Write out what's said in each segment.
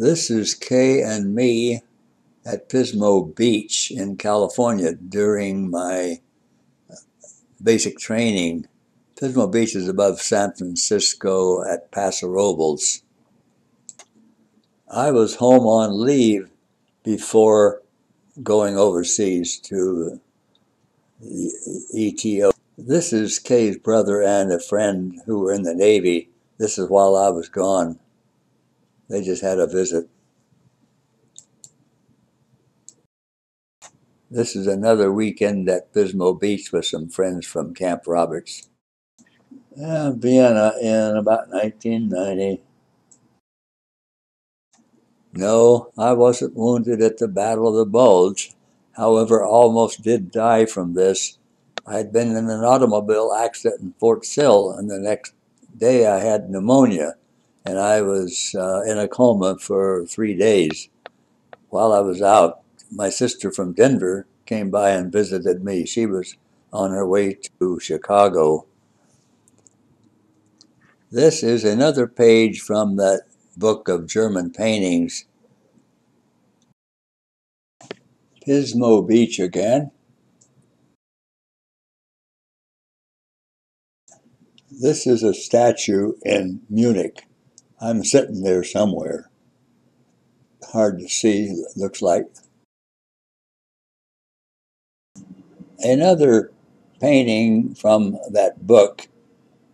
This is Kay and me at Pismo Beach in California during my uh, basic training. Pismo Beach is above San Francisco at Paso Robles. I was home on leave before going overseas to the ETO. This is Kay's brother and a friend who were in the Navy. This is while I was gone. They just had a visit. This is another weekend at Pismo Beach with some friends from Camp Roberts. Uh, Vienna in about 1990. No, I wasn't wounded at the Battle of the Bulge. However, almost did die from this. I had been in an automobile accident in Fort Sill, and the next day I had pneumonia, and I was uh, in a coma for three days. While I was out, my sister from Denver came by and visited me. She was on her way to Chicago. This is another page from that book of German paintings. Pismo Beach again. This is a statue in Munich. I'm sitting there somewhere. Hard to see, looks like. Another painting from that book.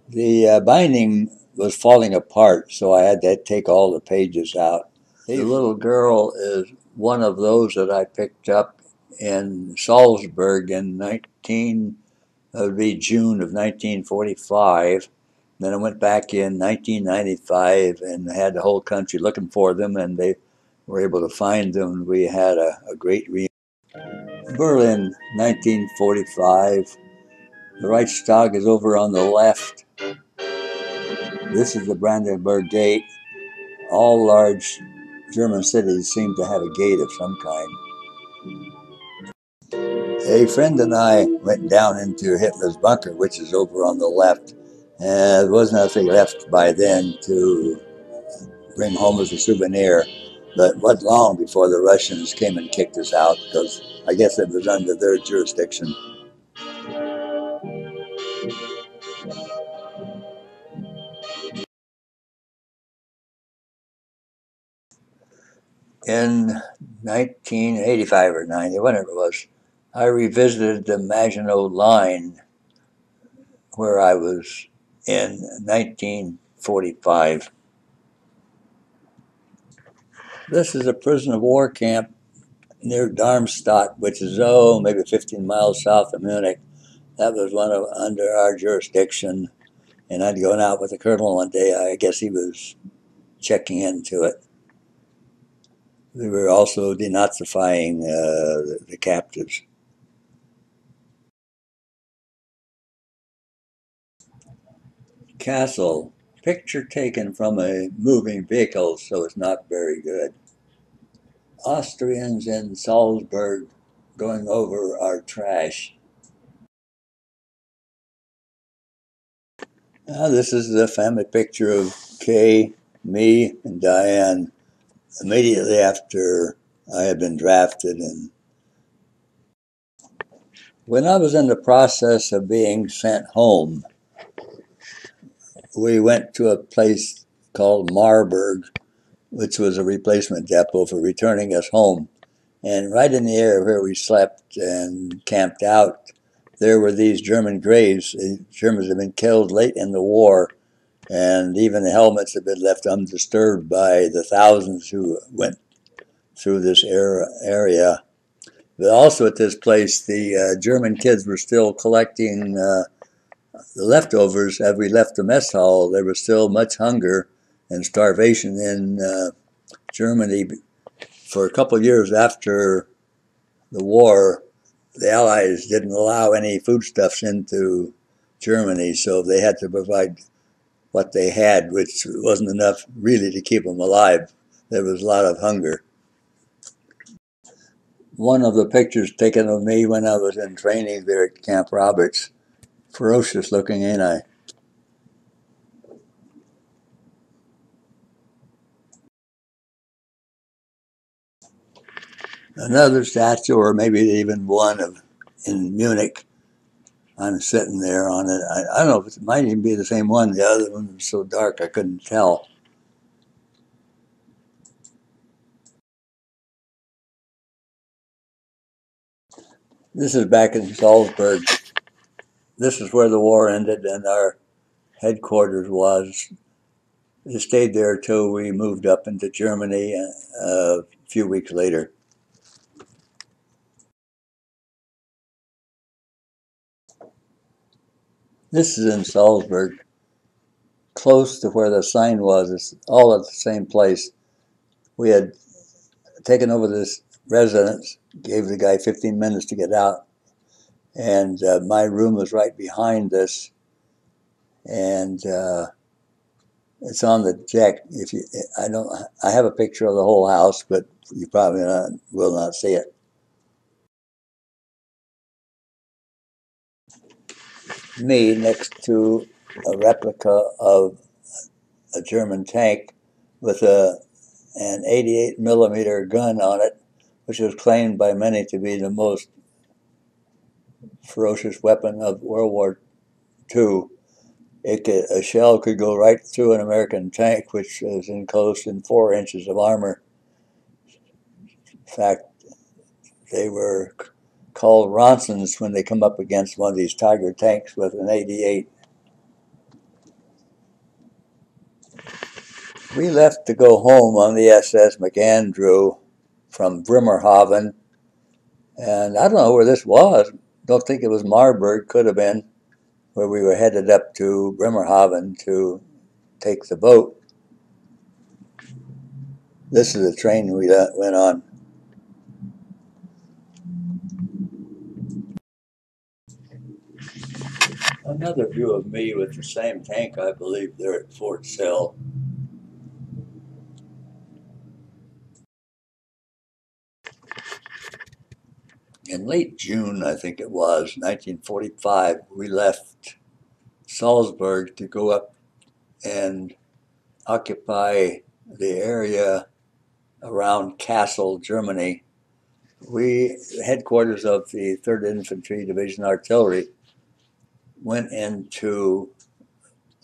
The uh, binding was falling apart, so I had to take all the pages out. The little girl is one of those that I picked up in Salzburg in 19, that would be June of 1945. Then I went back in 1995 and had the whole country looking for them, and they were able to find them. We had a, a great reunion. Berlin, 1945. The Reichstag is over on the left. This is the Brandenburg Gate. All large German cities seem to have a gate of some kind. A friend and I went down into Hitler's bunker, which is over on the left. And there was nothing left by then to bring home as a souvenir. But what long before the Russians came and kicked us out because I guess it was under their jurisdiction. In 1985 or 90, whatever it was, I revisited the Maginot Line where I was in 1945. This is a prison of war camp near Darmstadt, which is, oh, maybe 15 miles south of Munich. That was one of under our jurisdiction. And I'd gone out with the colonel one day. I guess he was checking into it. We were also denazifying uh, the, the captives. Castle picture taken from a moving vehicle, so it's not very good. Austrians in Salzburg going over our trash. Now this is the family picture of Kay, me, and Diane immediately after I had been drafted. And when I was in the process of being sent home, we went to a place called Marburg, which was a replacement depot for returning us home. And right in the area where we slept and camped out, there were these German graves. The Germans had been killed late in the war, and even the helmets had been left undisturbed by the thousands who went through this area. But also at this place, the uh, German kids were still collecting uh, the leftovers as we left the mess hall, there was still much hunger and starvation in uh, Germany. For a couple years after the war, the Allies didn't allow any foodstuffs into Germany, so they had to provide what they had, which wasn't enough really to keep them alive. There was a lot of hunger. One of the pictures taken of me when I was in training there at Camp Roberts ferocious looking, ain't I? another statue, or maybe even one of in Munich. I'm sitting there on it. I, I don't know if it might even be the same one. The other one was so dark I couldn't tell. This is back in Salzburg. This is where the war ended and our headquarters was. We stayed there till we moved up into Germany uh, a few weeks later. This is in Salzburg, close to where the sign was. It's all at the same place. We had taken over this residence, gave the guy 15 minutes to get out, and uh, my room was right behind this, and uh, it's on the deck. If you, I don't, I have a picture of the whole house, but you probably not, will not see it. me next to a replica of a German tank with a an 88 millimeter gun on it, which was claimed by many to be the most ferocious weapon of World War II. It a shell could go right through an American tank, which is enclosed in four inches of armor. In fact, they were called Ronsons when they come up against one of these Tiger tanks with an 88. We left to go home on the SS McAndrew from Bremerhaven, and I don't know where this was. Don't think it was Marburg. Could have been where we were headed up to Bremerhaven to take the boat. This is the train we went on. Another view of me with the same tank, I believe, there at Fort Sill. In late June, I think it was, 1945, we left Salzburg to go up and occupy the area around Kassel, Germany. We, headquarters of the 3rd Infantry Division Artillery, went into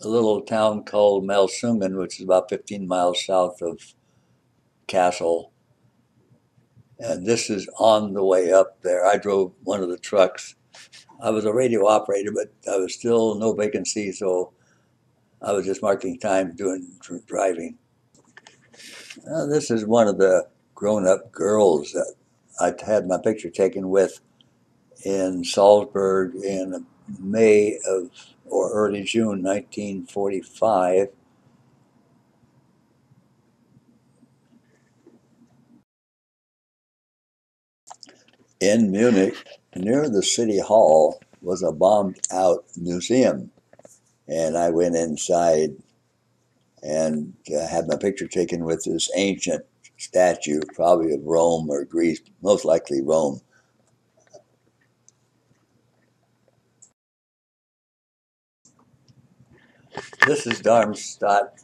a little town called Melsungen, which is about 15 miles south of Kassel. And this is on the way up there. I drove one of the trucks. I was a radio operator, but I was still no vacancy, so I was just marking time doing driving. Now, this is one of the grown-up girls that I had my picture taken with in Salzburg in May of or early June 1945. In Munich, near the city hall, was a bombed out museum. And I went inside and uh, had my picture taken with this ancient statue, probably of Rome or Greece, most likely Rome. This is Darmstadt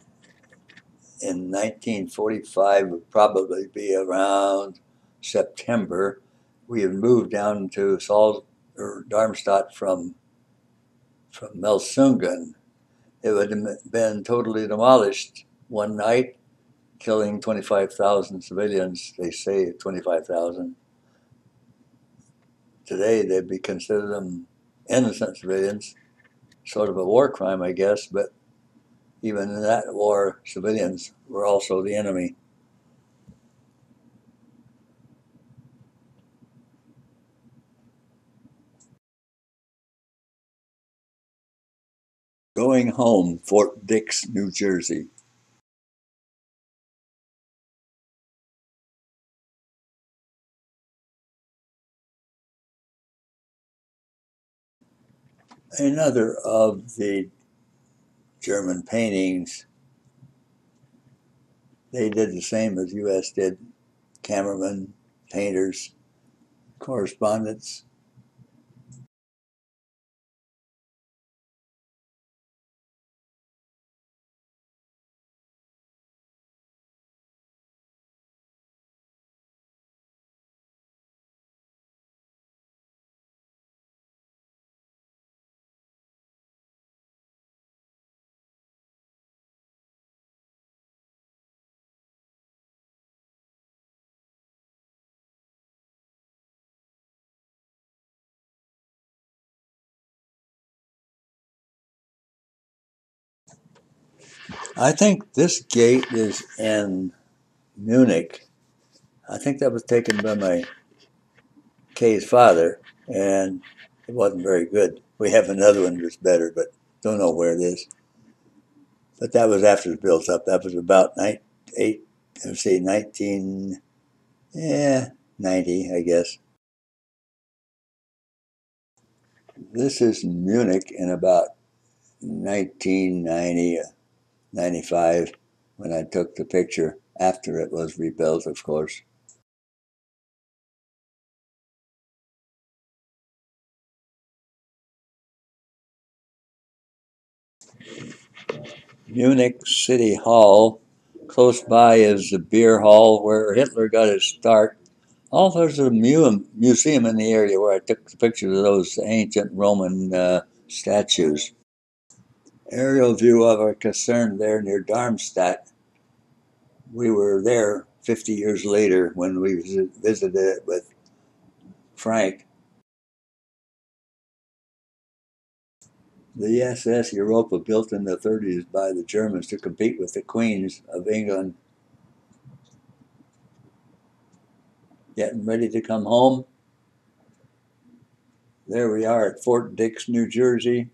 in 1945, would probably be around September. We had moved down to or Darmstadt from from Melsungen. It had been totally demolished one night, killing 25,000 civilians. They say 25,000. Today, they'd be considered them innocent civilians. Sort of a war crime, I guess, but even in that war, civilians were also the enemy. Home, Fort Dix, New Jersey. Another of the German paintings, they did the same as U.S. did. Cameramen, painters, correspondents. I think this gate is in Munich. I think that was taken by my Kay's father, and it wasn't very good. We have another one that's better, but don't know where it is. But that was after it built up. That was about nine, eight, let's say nineteen, yeah, ninety, I guess. This is Munich in about 1990, 95 when I took the picture after it was rebuilt, of course. Munich City Hall. Close by is the beer hall where Hitler got his start. Also, there's a museum in the area where I took the pictures of those ancient Roman uh, statues. Aerial view of our concern there near Darmstadt. We were there 50 years later when we visited it with Frank. The SS Europa, built in the 30s by the Germans to compete with the Queens of England, getting ready to come home. There we are at Fort Dix, New Jersey.